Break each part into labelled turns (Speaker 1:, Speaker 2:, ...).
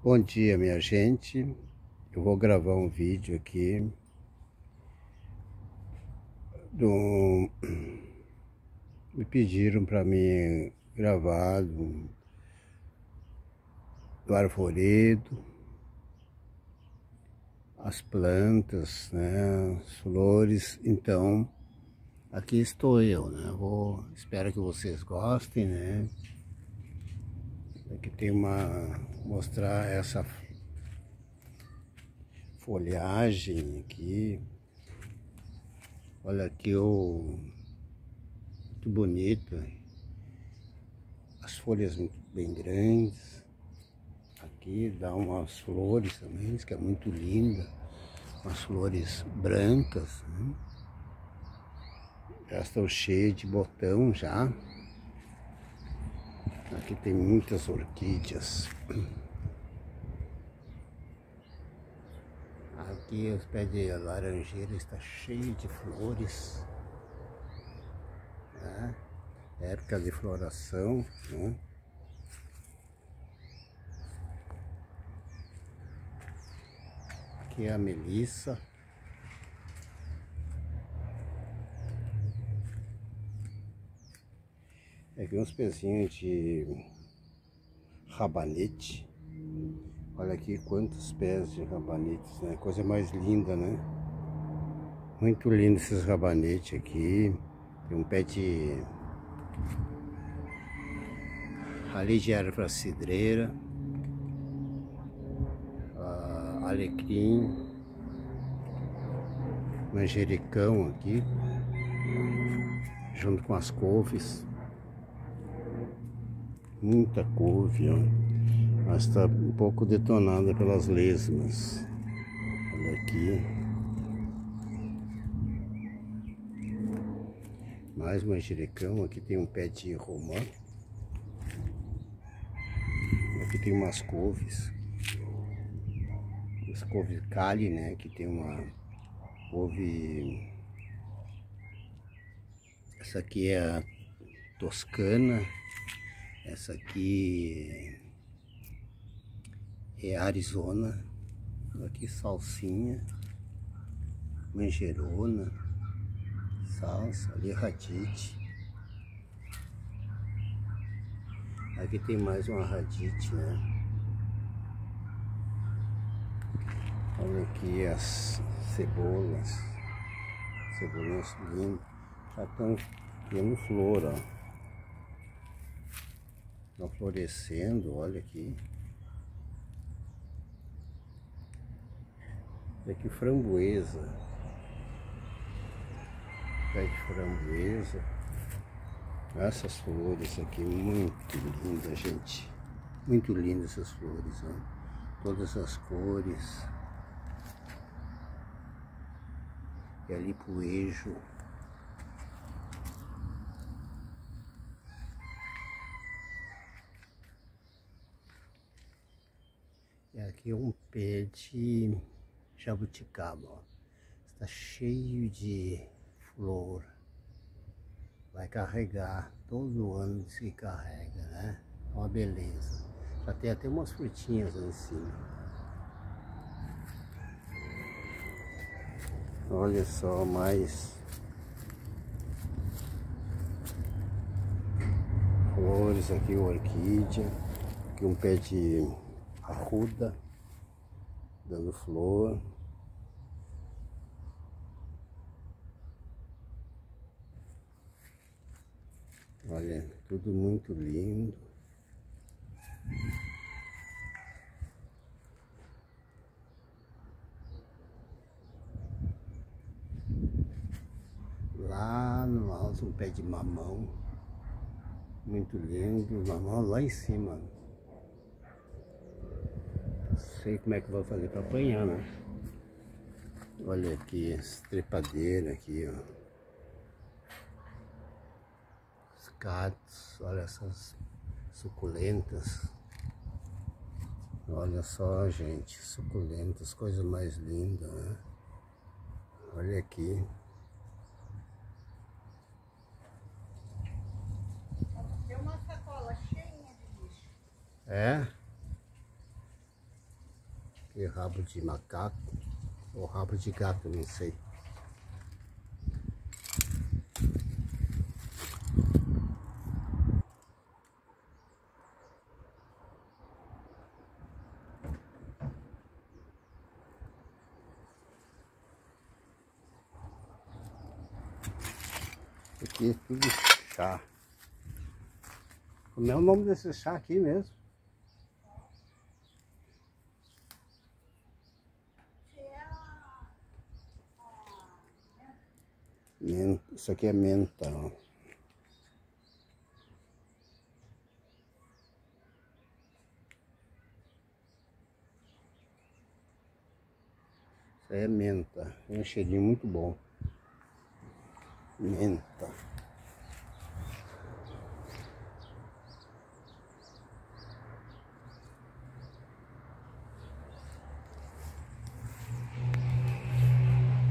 Speaker 1: Bom dia, minha gente. Eu vou gravar um vídeo aqui do... me pediram para mim gravar do, do arvoredo, as plantas, né, as flores. Então, aqui estou eu, né? Vou espero que vocês gostem, né? Aqui tem uma mostrar essa folhagem aqui. Olha aqui o muito bonito. As folhas bem grandes. Aqui dá umas flores também, que é muito linda. Umas flores brancas. Né? Já estão cheias de botão já. Aqui tem muitas orquídeas. Aqui os pés de laranjeira está cheio de flores. Né? Época de floração. Né? Aqui é a melissa. Aqui uns pezinhos de rabanete. Olha aqui quantos pés de rabanetes, né? Coisa mais linda, né? Muito lindo esses rabanetes aqui. Tem um pé de... Ali de erva cidreira. Uh, alecrim. Manjericão aqui. Junto com as couves muita couve, ó. Mas está um pouco detonada pelas lesmas. Olha aqui. Mais manjericão. Aqui tem um pé de romã. Aqui tem umas couves. As couves cali, né? Que tem uma couve... Essa aqui é a toscana. Essa aqui é Arizona. Aqui salsinha, manjerona, salsa, ali radite. Aqui tem mais uma radite, né? Olha aqui as cebolas. Cebolinhas lindas. Já estão tendo flor, ó. Estão florescendo, olha aqui. E aqui framboesa. Pé de framboesa. Essas flores aqui, muito lindas, gente. Muito lindas essas flores, ó. Todas as cores. E ali. E aqui um pé de jabuticaba, ó. Está cheio de flor. Vai carregar, todo ano se carrega, né? Uma beleza. Já tem até umas frutinhas lá em cima. Olha só, mais flores aqui, orquídea. Aqui um pé de arruda, dando flor. Olha, tudo muito lindo. Lá no alto um pé de mamão. Muito lindo, mamão lá em cima sei como é que vou fazer para apanhar, né? Olha aqui, essa trepadeira aqui, ó. Os gatos, olha essas suculentas. Olha só, gente, suculentas, coisa mais linda, né? Olha aqui.
Speaker 2: Tem uma sacola cheia de bicho.
Speaker 1: É? Aqui é rabo de macaco ou rabo de gato, não sei. Aqui é tudo chá. Como é o nome desse chá aqui mesmo? Menta, isso aqui é menta, é menta, tem um cheirinho muito bom. Menta.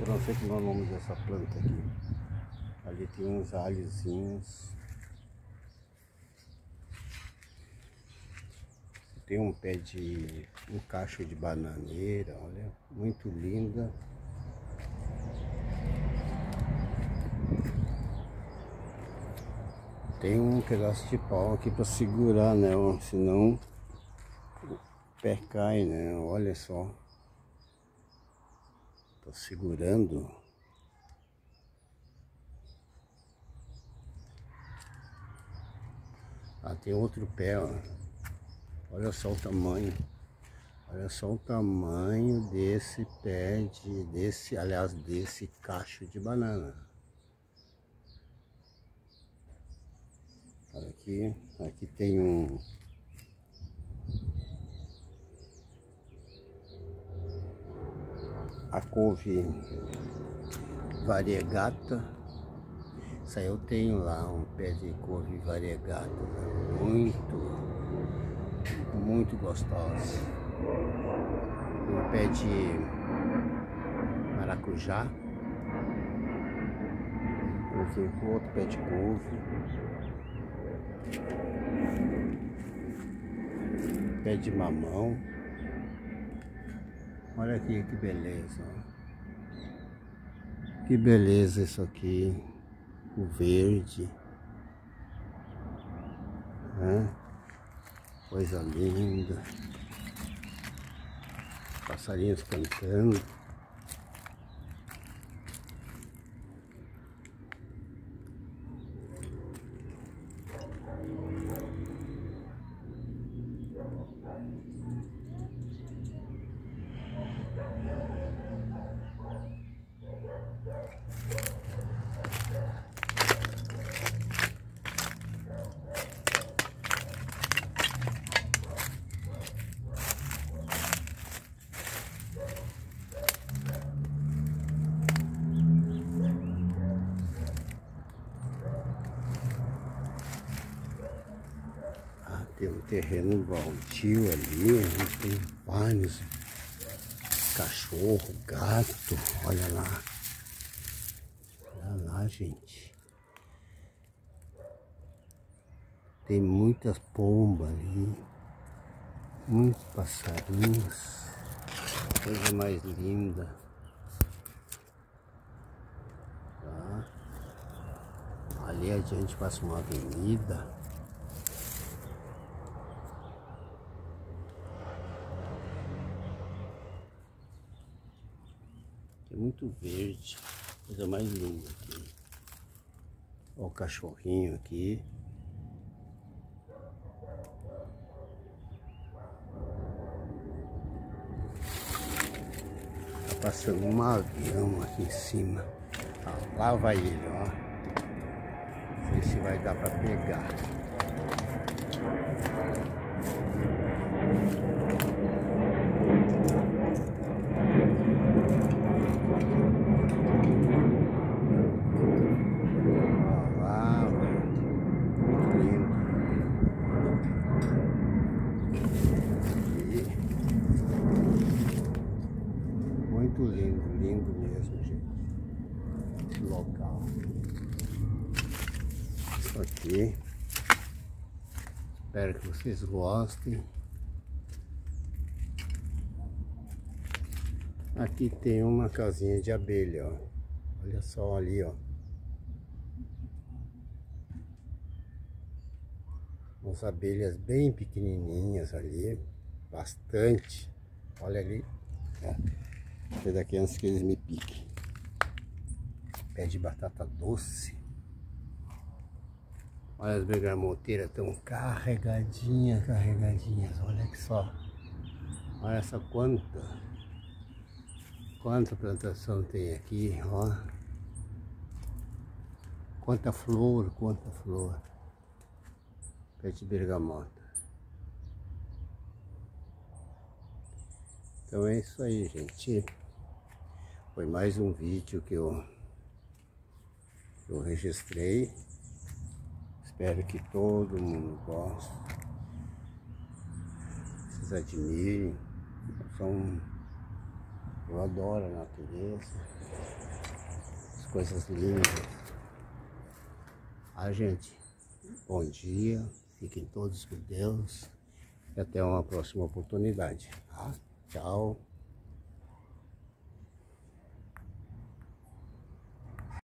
Speaker 1: Eu não sei como é o nome dessa planta aqui. Ali tem uns alhozinhos. Tem um pé de um cacho de bananeira, olha, muito linda. Tem um pedaço de pau aqui para segurar, né? Senão o pé cai, né? Olha só. Tô segurando. Ah, tem outro pé, ó. Olha só o tamanho. Olha só o tamanho desse pé de, desse, aliás, desse cacho de banana. Olha aqui, aqui tem um a couve variegata. Aí eu tenho lá, um pé de couve variegata, muito, muito gostosa. Um pé de maracujá. Aqui, outro pé de couve. Pé de mamão. Olha aqui que beleza. Que beleza isso aqui. O verde. Coisa linda. Passarinhos cantando. Tem um terreno baldio ali, tem vários cachorro, gato, olha lá. Olha lá, gente. Tem muitas pombas ali, muitos passarinhos, coisa mais linda. Tá? Ali adiante passa uma avenida. É muito verde. Coisa mais linda aqui. O cachorrinho aqui. Tá passando um avião aqui em cima. Ah, lá vai ele, ó. Não sei se vai dar para pegar. Muito lindo, lindo mesmo, gente. Local. Isso aqui. Espero que vocês gostem. Aqui tem uma casinha de abelha, ó. Olha só ali, ó. Umas abelhas bem pequenininhas ali. Bastante. Olha ali. É. daqui antes que eles me piquem. Pé de batata doce. Olha as bergamoteiras estão carregadinhas, carregadinhas. Olha que só. Olha essa quanta. Quanta plantação tem aqui, ó. Quanta flor, quanta flor. Pé bergamota. Então é isso aí, gente. Foi mais um vídeo que eu, que eu registrei. Espero que todo mundo goste. Vocês admirem. São eu adoro a natureza, as coisas lindas. Ah, gente, bom dia, fiquem todos com Deus e até uma próxima oportunidade. Tá? Tchau.